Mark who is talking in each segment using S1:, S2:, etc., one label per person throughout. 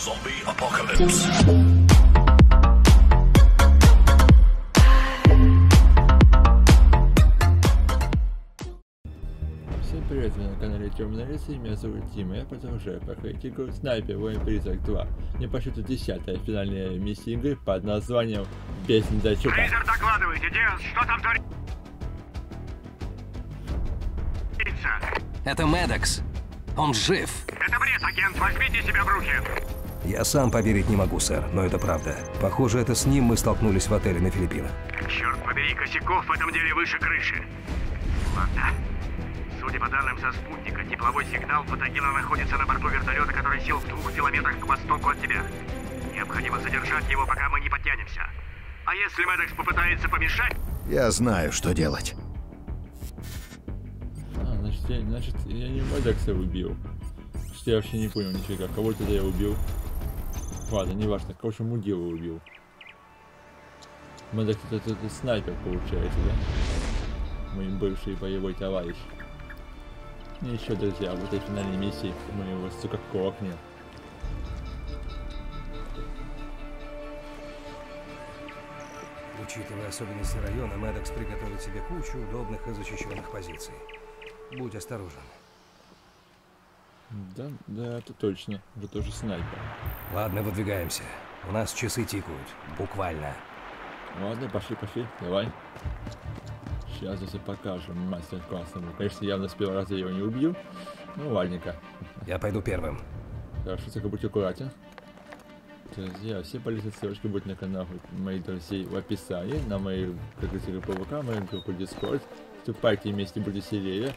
S1: Zombie Apocalypse.
S2: Всем привет, вы на канале Темная Лиса, и меня зовут Дима, я продолжаю проходить игру Снайпер Воин Призрак 2. Не по счету десятая финальная миссия игры под названием Без недочета.
S3: Фрейзер, докладывайте, Диас, что там творится?
S4: Это Медекс. Он жив.
S3: Это бред, агент, возьмите себя в руки.
S5: Я сам поверить не могу, сэр, но это правда. Похоже, это с ним мы столкнулись в отеле на Филиппинах.
S3: Черт побери, косяков в этом деле выше крыши. Ладно. Судя по данным со спутника, тепловой сигнал Патагина находится на борту вертолета, который сел в двух километрах к востоку от тебя. Необходимо задержать его, пока мы не подтянемся. А если Медекс попытается помешать,
S6: Я знаю, что делать.
S2: А, значит, я, значит, я не Медекса убил. Значит, я вообще не понял нифига, кого тогда я убил. Ладно, не важно, кого же мудила убил. Медекс это, это, это снайпер получается, да? Мой бывший боевой товарищ. И еще, друзья, в этой финальной миссии мы его, сука, кокнем.
S5: Учитывая особенности района, Медекс приготовит себе кучу удобных и защищенных позиций. Будь осторожен.
S2: Да, да, это точно. Вы тоже снайпер.
S5: Ладно, выдвигаемся. У нас часы тикают. Буквально.
S2: Ладно, пошли, пошли, давай. Сейчас все покажем мастер-классом. Конечно, явно с первого раза я его не убил. Ну, ладненько.
S5: Я пойду первым.
S2: Хорошо, только будь аккуратен. Друзья, все полезные ссылочки будут на канал моих друзей в описании, на мои, как говорится, ПВК, мою группу Discord. Вступайте вместе, будет веселее.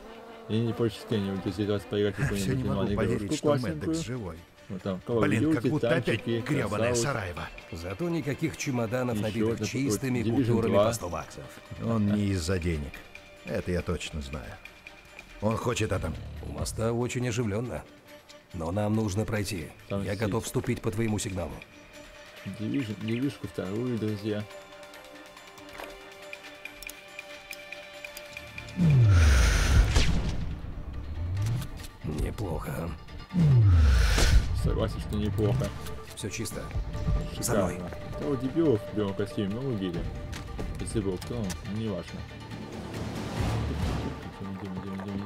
S2: И не прочь где-нибудь, если вас поиграть в
S6: Все не
S2: какую-нибудь
S6: могу поверить, что. Мэттекс живой.
S2: Вот там,
S6: Блин, как
S2: Duty,
S6: будто
S2: танчики,
S6: опять гребаное
S2: красавцы.
S6: Сараево.
S5: Зато никаких чемоданов,
S2: Еще
S5: набитых чистыми купюрами
S2: 2.
S5: по 100 баксов.
S6: Он не из-за денег. Это я точно знаю. Он хочет это.
S5: У моста очень оживленно. Но нам нужно пройти.
S2: Там
S5: Я
S2: здесь.
S5: готов вступить по твоему сигналу.
S2: Division, Division вторую, друзья.
S5: Неплохо.
S2: Согласен, что неплохо.
S5: Все чисто. За
S2: Шикарно.
S5: мной.
S2: Того дебилов в белом костюме мы убили. Если был кто, ну, не важно. Идем, идем, идем,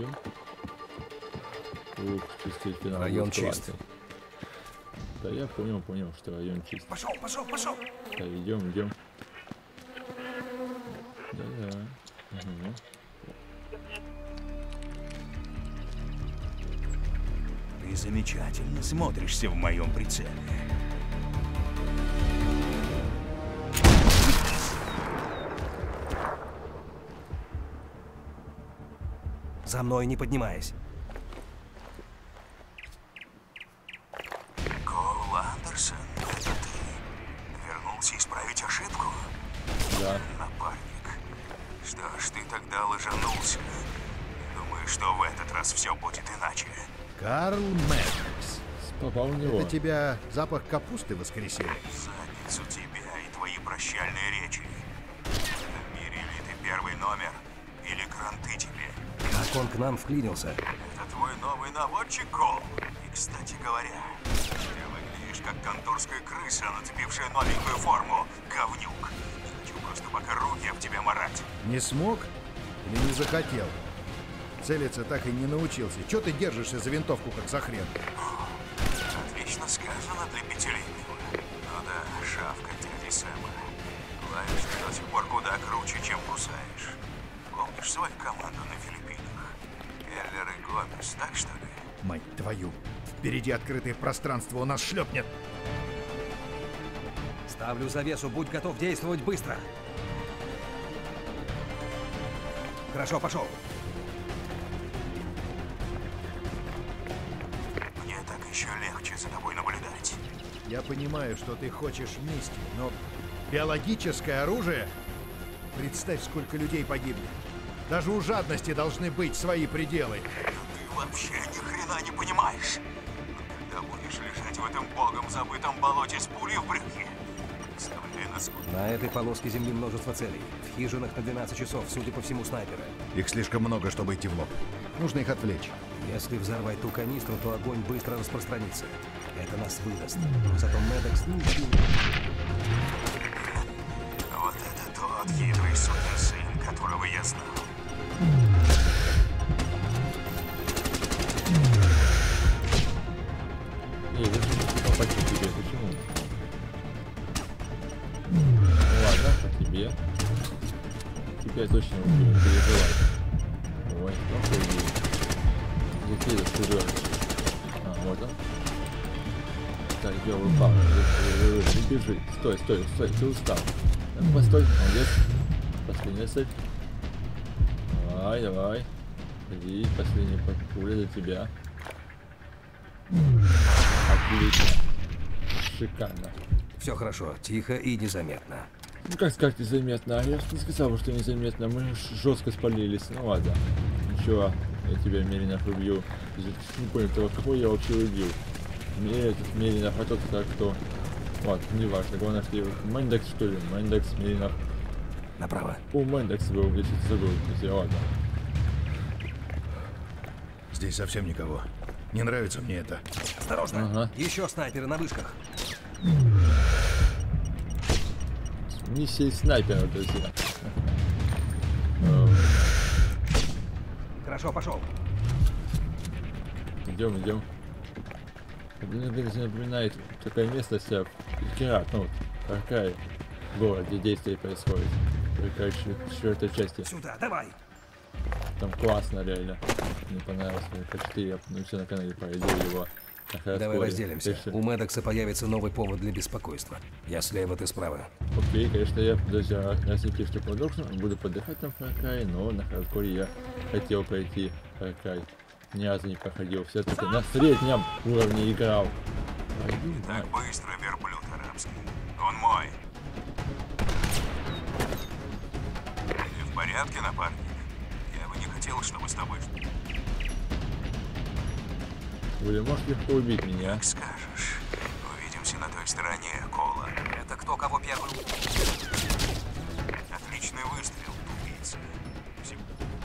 S2: идем. Ух, чистый финал.
S5: Район чист.
S2: Да я понял, понял, что район чист.
S5: Пошел, пошел, пошел.
S2: Да, идем, идем.
S1: Замечательно смотришься в моем прицеле.
S5: За мной не поднимаясь.
S2: Попал в него.
S6: Это тебя запах капусты воскресил?
S1: Задницу тебя и твои прощальные речи. В этом мире ли ты первый номер, или кранты тебе?
S5: Как он к нам вклинился?
S1: Это твой новый наводчик, Кол? И, кстати говоря, ты выглядишь как конторская крыса, нацепившая новенькую форму, говнюк. Хочу просто пока руки об тебя марать.
S6: Не смог? Или не захотел? Целиться так и не научился. Чего ты держишься за винтовку, как за хрен?
S1: Для пятилетнего. Ну да, шавка дяди Сэма. Лаешь ты до сих пор куда круче, чем кусаешь. Помнишь свою команду на Филиппинах? Келлер и Гомес, так что ли?
S6: Мать твою. Впереди открытое пространство, у нас шлепнет.
S5: Ставлю завесу, будь готов действовать быстро. Хорошо, пошел.
S1: Мне так еще легче за тобой наблюдать.
S6: Я понимаю, что ты хочешь мести, но биологическое оружие... Представь, сколько людей погибли. Даже у жадности должны быть свои пределы.
S1: Ты вообще ни хрена не понимаешь. Когда будешь лежать в этом богом забытом болоте с пулей в брюхе, представляй, насколько...
S5: На этой полоске земли множество целей. В хижинах на 12 часов, судя по всему, снайперы.
S6: Их слишком много, чтобы идти в лоб. Нужно их отвлечь.
S5: Если взорвать ту канистру, то огонь быстро распространится. Это нас выдаст. Зато Медекс ничего.
S1: Вот это тот хитрый сукин сын, которого я знал.
S2: Не, я не попасть по тебе, почему? Ну ладно, по тебе. Тебя я точно убью, Так, я упал. Не бежи. Стой, стой, стой, ты устал. Так, постой, молодец. Последняя цель. Давай, давай. Иди, последняя пуля за тебя. Отлично. Шикарно.
S5: Все хорошо, тихо и незаметно.
S2: Ну как сказать незаметно? А я же не сказал, что незаметно. Мы жестко спалились. Ну ладно. Ничего, я тебя Меринов убью. Не понял, того, кого я вообще убил. Мне этот Меринов, а тот как кто. Вот, не важно. Главное, что я... Мендекс что ли? Мендекс, Меринов.
S5: Направо.
S2: О, Мендекс был, я что-то забыл. Кстати, ладно.
S6: Здесь совсем никого. Не нравится мне это.
S5: Осторожно.
S2: Ага.
S5: Еще снайперы на вышках.
S2: Миссия снайпера, друзья.
S5: Хорошо, пошел.
S2: Идем, идем. Кажется, напоминает такое место себя Кират, ну, такая город, где действие происходит. В четвертой части.
S5: Сюда, давай.
S2: Там классно, реально. Мне понравилось. Мне почти я ну, все на канале пройду его.
S5: Давай разделимся. У Медекса появится новый повод для беспокойства. Я слева, ты справа.
S2: Окей, конечно, я даже если что продолжу, буду подыхать там Far Cry, но на хардкоре я хотел пройти Cry. Ни разу не проходил. Все-таки на среднем уровне играл.
S1: Так быстро, верблюд арабский. Он мой. Ты в порядке, напарник? Я бы не хотел, чтобы с тобой...
S2: Вы можете легко убить меня.
S1: Как скажешь. Увидимся на той стороне, Кола.
S4: Это кто кого первым?
S1: Отличный выстрел, убийца.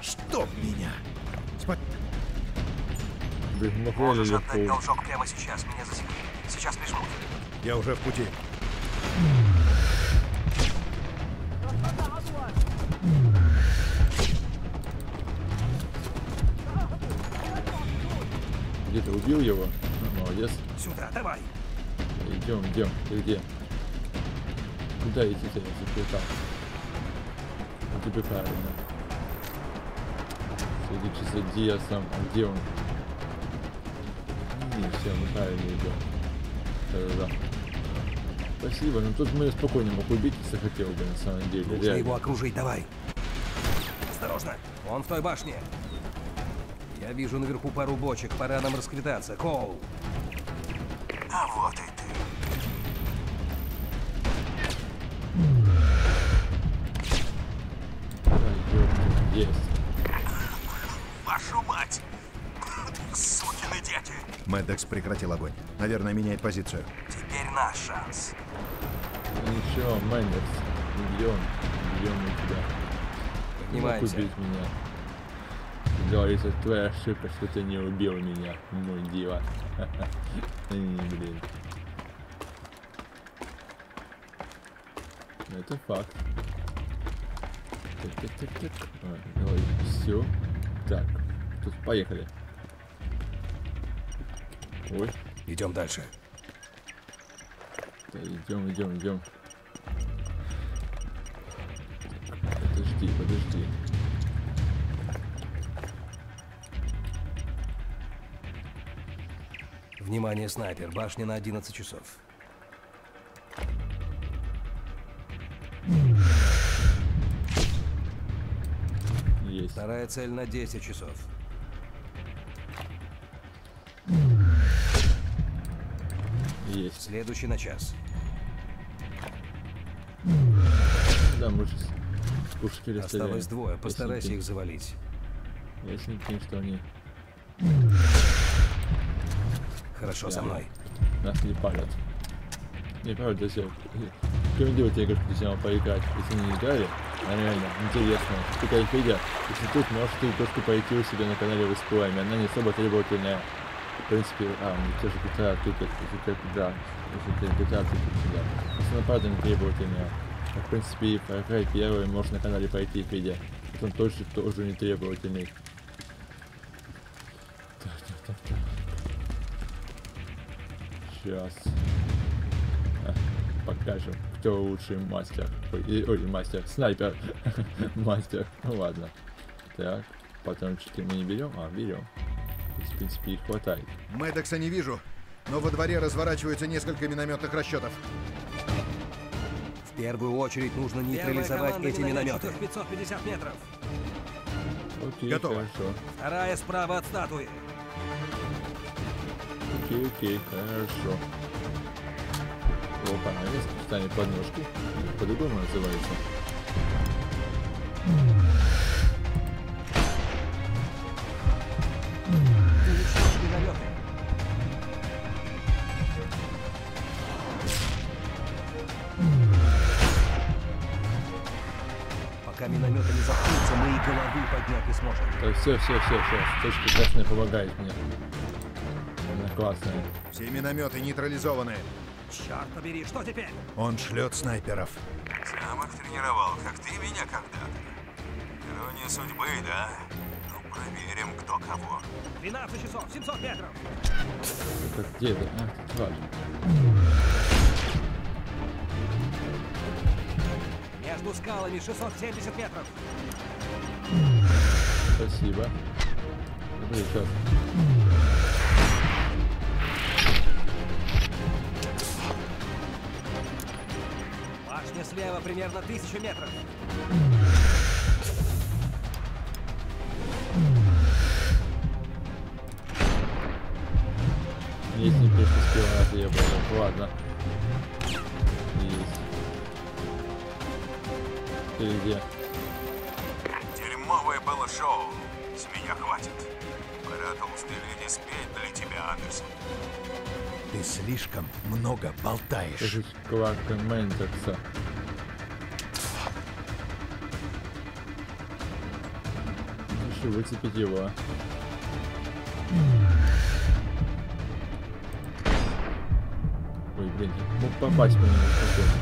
S6: Чтоб меня!
S2: Могли
S4: Можешь отдать должок прямо сейчас. Меня засекли. Сейчас прижмут.
S6: Я уже в пути.
S2: Где-то убил его. Ну, молодец.
S5: Сюда, давай.
S2: Идем, идем. Ты где? Куда идти тебя запретал? Ну тебе правильно. Следующий за Диасом. А где он? Не, все, мы правильно идем. Да-да-да. Спасибо, но тут мы спокойно мог убить, если хотел бы, на самом деле.
S5: Нужно
S2: реально.
S5: его окружить, давай. Осторожно. Он в той башне. Я вижу наверху пару бочек. Пора нам расквитаться. Коул.
S1: А вот и ты.
S2: Пойдем. Есть.
S1: Вашу мать!
S6: Мэддекс прекратил огонь. Наверное, меняет позицию.
S4: Теперь наш шанс.
S2: Ничего, Мэннерс. Идем. Идем на тебя. Мог
S5: Поднимаемся.
S2: убить меня. Как Говорится, твоя ошибка, что ты не убил меня, мой дива. Блин. Ну, Это факт. Так, так, так, так. А, давай, все. Так, тут поехали. Ой,
S5: Идем дальше.
S2: да, идем, идем, идем. Подожди, подожди.
S5: Внимание, снайпер. Башня на 11 часов.
S2: Есть.
S5: Вторая цель на 10 часов.
S2: Есть.
S5: Следующий на час.
S2: Да, мы же пушки расстреляем.
S5: Осталось двое. Постарайся
S2: Ясненько.
S5: их завалить.
S2: Ясненько, что они
S5: Хорошо, за
S2: Да.
S5: мной.
S2: нас не палят. Не, правда, друзья, рекомендую тебе игрушку друзьям поиграть. Если не играли, она реально интересная. Только Федя, если тут, можешь ты просто пойти у себя на канале в. Она не особо требовательная. В принципе, а, ну те же GTA, тут это, тут это, да. Если это GTA, тут это, да. Просто правда не требовательнее. А, В принципе, и Far Cry 1 можно на канале пройти, видя. Он тоже, тоже не требовательный. Так, так, так, так. Сейчас. покажем, кто лучший мастер. Ой, ой, мастер, снайпер. мастер. Ну ладно. Так, патрончики мы не берем, а берем. В принципе, их хватает.
S6: Мэддокса не вижу, но во дворе разворачиваются несколько минометных расчетов.
S5: В первую очередь нужно нейтрализовать эти минометы. 550 метров.
S2: Окей,
S6: Готово.
S2: хорошо.
S5: Вторая справа от статуи.
S2: Окей, окей, хорошо. Опа, на место станет подножки. По-другому называется.
S5: Пока минометы не заткнутся, мы и головы поднять не сможем.
S2: Так, все, все, все, все. Точка красная помогает мне. Она классная.
S6: Все минометы нейтрализованы.
S5: Черт побери, что теперь?
S6: Он шлет снайперов.
S1: Сам их тренировал, как ты меня когда-то. Ирония судьбы, да? Ну, проверим, кто кого.
S5: 12 часов, 700 метров.
S2: Так, где это? А, тут
S5: Между скалами 670 метров.
S2: Спасибо. Смотри, сейчас.
S5: Башня слева примерно 1000 метров.
S2: Не пешки спионата, я понял. Ладно. Где?
S1: Дерьмовое было шоу. С меня хватит. Пора толстой леди спеть для тебя, Андерсон.
S6: Ты слишком много болтаешь.
S2: Кажуть, Кларка Мендекса. Решил выцепить его. Ой, блин, мог попасть по нему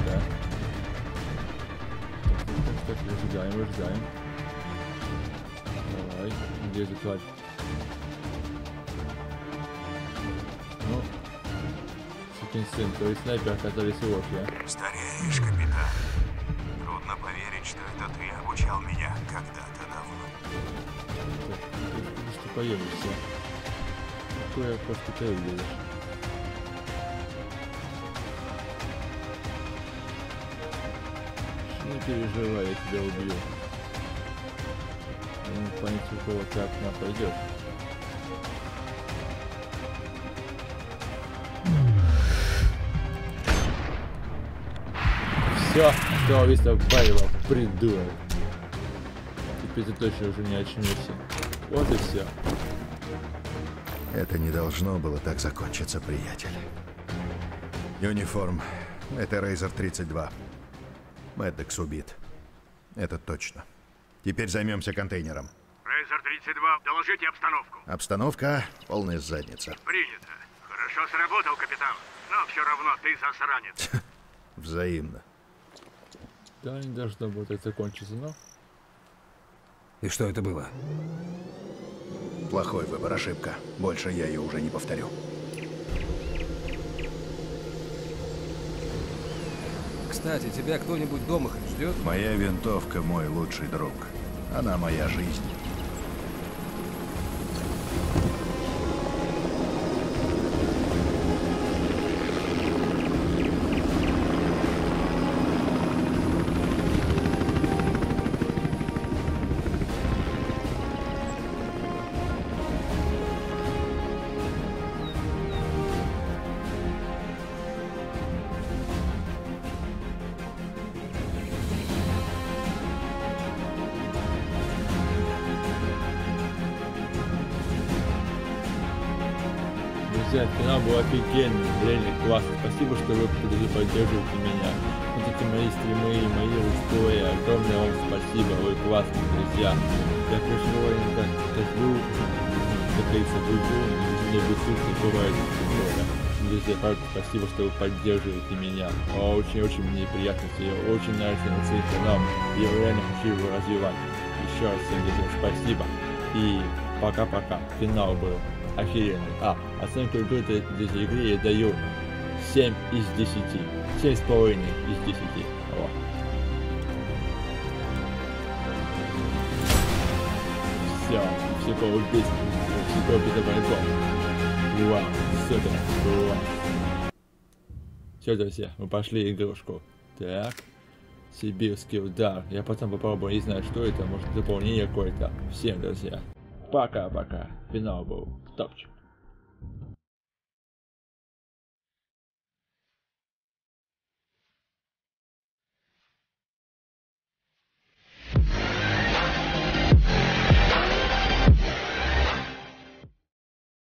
S2: да? Так, выжидаем, выжидаем. Давай, где же тварь? Ну, сукин сын, то есть снайпер оказались лохи, а?
S1: Стареешь, капитан. Трудно поверить, что это ты обучал меня когда-то давно.
S2: Так, ты, ты что появишься? Какой окошко ты выглядишь? Не переживай, я тебя убью. Не понять, у кого ты окна пойдешь. Все, что весь Байва, придурок. Теперь ты точно уже не очнешься. Вот и все.
S6: Это не должно было так закончиться, приятель. Юниформ. Это Рейзер 32. Мэддокс убит. Это точно. Теперь займемся контейнером.
S3: Рейзер 32, доложите обстановку.
S6: Обстановка — полная задница.
S3: Принято. Хорошо сработал, капитан. Но все равно ты засранец.
S6: Взаимно.
S2: Да, не должно было так закончиться, но...
S5: И что это было?
S6: Плохой выбор, ошибка. Больше я ее уже не повторю.
S5: Кстати, тебя кто-нибудь дома ждет?
S6: Моя винтовка — мой лучший друг. Она моя жизнь.
S2: Друзья, финал был офигенный, реально классно. Спасибо, что вы поддерживаете меня. Вот эти мои стримы и мои устои. Огромное вам спасибо, вы классные друзья. Я как, как вы, как говорится, дружу, мне присутствие бывает. Друзья, правда, спасибо, что вы поддерживаете меня. Очень-очень мне приятно, я очень нравится на своим каналом. Я реально хочу его развивать. Еще раз всем, друзья, спасибо. И пока-пока. Финал был охеренный. А, оценку игры этой игре я даю 7 из 10. 7,5 из 10. Вот. Все, всего убить, всего убить врагов. Вау, супер, класс. Все, друзья, мы пошли игрушку. Так. Сибирский удар. Я потом попробую, не знаю, что это, может дополнение какое-то. Всем, друзья. Пока-пока. Финал был Dobrze.